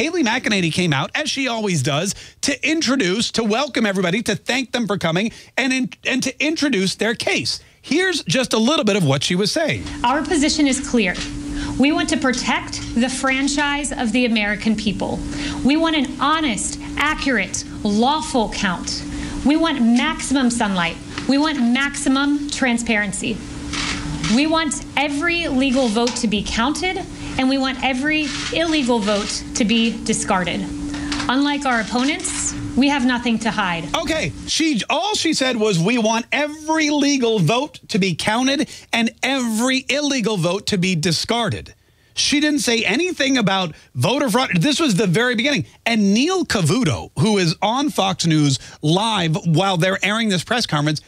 Kayleigh McEnany came out, as she always does, to introduce, to welcome everybody, to thank them for coming, and, in, and to introduce their case. Here's just a little bit of what she was saying. Our position is clear. We want to protect the franchise of the American people. We want an honest, accurate, lawful count. We want maximum sunlight. We want maximum transparency. We want every legal vote to be counted, and we want every illegal vote to be discarded. Unlike our opponents, we have nothing to hide. Okay, she all she said was we want every legal vote to be counted and every illegal vote to be discarded. She didn't say anything about voter fraud. This was the very beginning. And Neil Cavuto, who is on Fox News live while they're airing this press conference,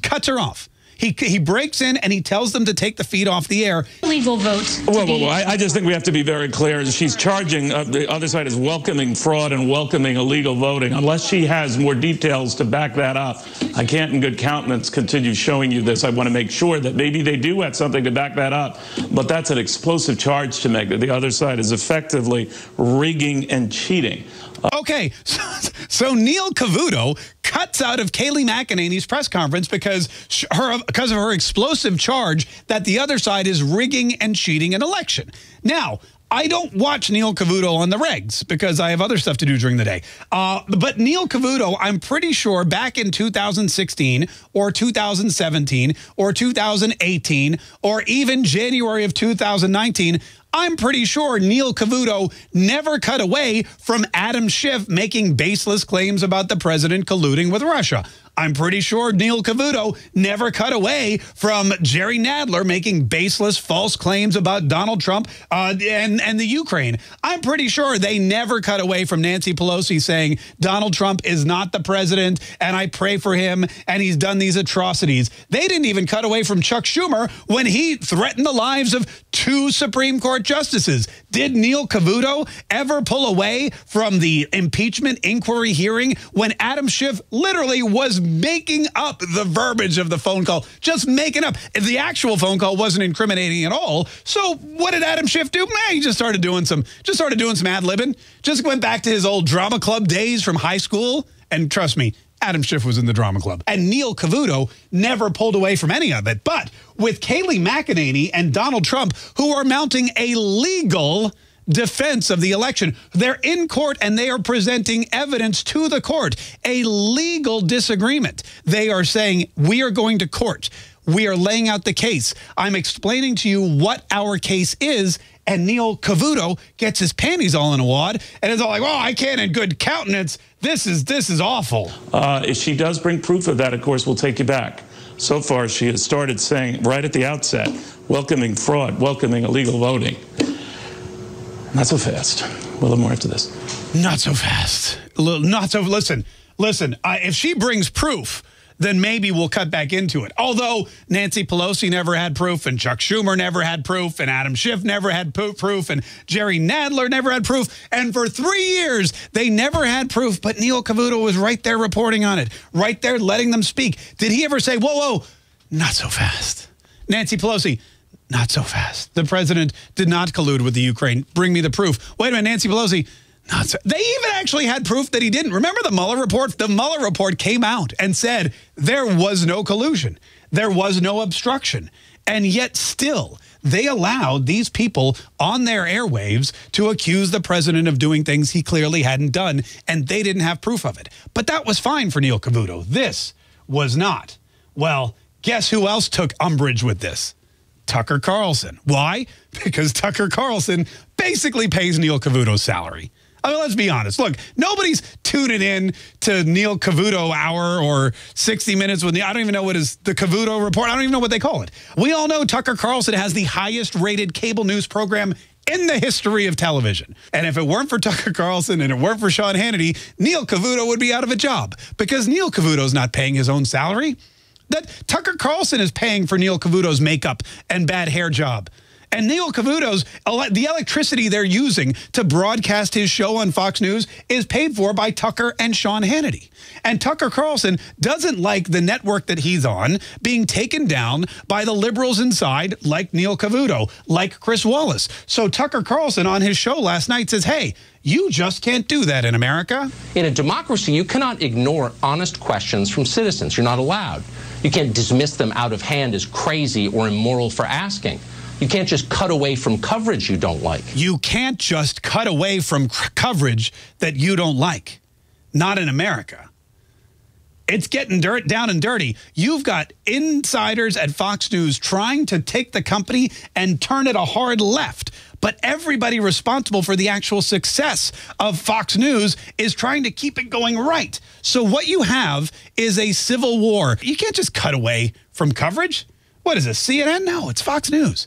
cuts her off. He, he breaks in and he tells them to take the feed off the air. Legal vote. Whoa, whoa, whoa. I, I, just think we have to be very clear. She's charging, uh, the other side is welcoming fraud and welcoming illegal voting. Unless she has more details to back that up, I can't in good countenance continue showing you this. I want to make sure that maybe they do have something to back that up. But that's an explosive charge to make that the other side is effectively rigging and cheating. Okay, so, so, Neil Cavuto cuts out of Kayleigh McEnany's press conference because her because of her explosive charge that the other side is rigging and cheating an election. Now, I don't watch Neil Cavuto on the regs because I have other stuff to do during the day. Uh, but Neil Cavuto, I'm pretty sure back in 2016 or 2017 or 2018 or even January of 2019, I'm pretty sure Neil Cavuto never cut away from Adam Schiff making baseless claims about the president colluding with Russia. I'm pretty sure Neil Cavuto never cut away from Jerry Nadler making baseless false claims about Donald Trump uh, and, and the Ukraine. I'm pretty sure they never cut away from Nancy Pelosi saying Donald Trump is not the president and I pray for him and he's done these atrocities. They didn't even cut away from Chuck Schumer when he threatened the lives of two Supreme Court justices. Did Neil Cavuto ever pull away from the impeachment inquiry hearing when Adam Schiff literally was making up the verbiage of the phone call, just making up. The actual phone call wasn't incriminating at all. So what did Adam Schiff do? Man, he just started doing some, just started doing some ad libbing. Just went back to his old drama club days from high school. And trust me, Adam Schiff was in the drama club. And Neil Cavuto never pulled away from any of it. But with Kayleigh McEnany and Donald Trump, who are mounting a legal defense of the election. They're in court and they are presenting evidence to the court, a legal disagreement. They are saying, we are going to court. We are laying out the case. I'm explaining to you what our case is. And Neil Cavuto gets his panties all in a wad and is all like, oh, I can't in good countenance. This is this is awful. Uh, if she does bring proof of that, of course, we'll take you back. So far, she has started saying right at the outset, welcoming fraud, welcoming illegal voting. Not so fast. A little more after this. Not so fast. Not so. Listen, listen. Uh, if she brings proof, then maybe we'll cut back into it. Although Nancy Pelosi never had proof, and Chuck Schumer never had proof, and Adam Schiff never had proof, and Jerry Nadler never had proof. And for three years, they never had proof, but Neil Cavuto was right there reporting on it, right there letting them speak. Did he ever say, whoa, whoa, not so fast? Nancy Pelosi, not so fast. The president did not collude with the Ukraine. Bring me the proof. Wait a minute, Nancy Pelosi. They even actually had proof that he didn't. Remember the Mueller report? The Mueller report came out and said there was no collusion. There was no obstruction. And yet still, they allowed these people on their airwaves to accuse the president of doing things he clearly hadn't done, and they didn't have proof of it. But that was fine for Neil Cavuto. This was not. Well, guess who else took umbrage with this? Tucker Carlson. Why? Because Tucker Carlson basically pays Neil Cavuto's salary. I mean, let's be honest. Look, nobody's tuning in to Neil Cavuto Hour or 60 Minutes with the, I don't even know what is the Cavuto Report. I don't even know what they call it. We all know Tucker Carlson has the highest rated cable news program in the history of television. And if it weren't for Tucker Carlson and it weren't for Sean Hannity, Neil Cavuto would be out of a job because Neil Cavuto's not paying his own salary. That Tucker Carlson is paying for Neil Cavuto's makeup and bad hair job And Neil Cavuto's the electricity they're using to broadcast his show on Fox News is paid for by Tucker and Sean Hannity. And Tucker Carlson doesn't like the network that he's on being taken down by the liberals inside, like Neil Cavuto, like Chris Wallace. So Tucker Carlson on his show last night says, hey, you just can't do that in America. In a democracy, you cannot ignore honest questions from citizens. You're not allowed. You can't dismiss them out of hand as crazy or immoral for asking. You can't just cut away from coverage you don't like. You can't just cut away from coverage that you don't like. Not in America. It's getting dirt down and dirty. You've got insiders at Fox News trying to take the company and turn it a hard left. But everybody responsible for the actual success of Fox News is trying to keep it going right. So what you have is a civil war. You can't just cut away from coverage. What is this, CNN? No, it's Fox News.